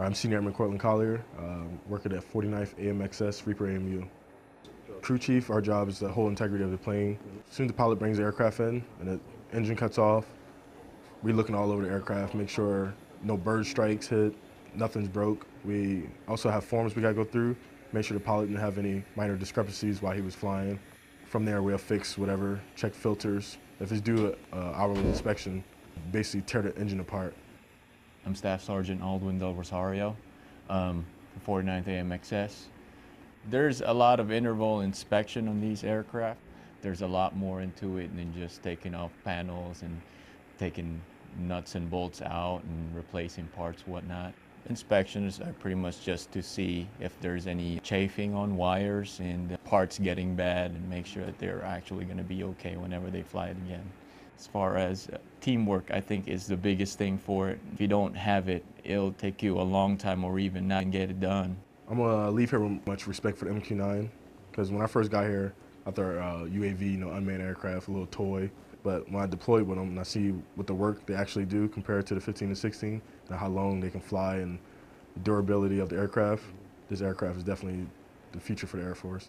I'm Senior Airman Courtlyn Collier, um, working at 49th AMXS Reaper AMU. Crew chief, our job is the whole integrity of the plane. As soon as the pilot brings the aircraft in and the engine cuts off, we're looking all over the aircraft, make sure no bird strikes hit, nothing's broke. We also have forms we gotta go through, make sure the pilot didn't have any minor discrepancies while he was flying. From there, we'll fix whatever, check filters. If it's due an hourly inspection, basically tear the engine apart. I'm Staff Sergeant Aldwin Del Rosario um, for 49th AMXS. There's a lot of interval inspection on these aircraft. There's a lot more into it than just taking off panels and taking nuts and bolts out and replacing parts, whatnot. Inspections are pretty much just to see if there's any chafing on wires and parts getting bad and make sure that they're actually going to be okay whenever they fly it again. As far as uh, teamwork, I think is the biggest thing for it. If you don't have it, it'll take you a long time or even not get it done. I'm gonna leave here with much respect for the MQ-9 because when I first got here, I thought uh, UAV, you know, unmanned aircraft, a little toy. But when I deployed with them and I see what the work they actually do compared to the 15 and 16, and how long they can fly and the durability of the aircraft, this aircraft is definitely the future for the Air Force.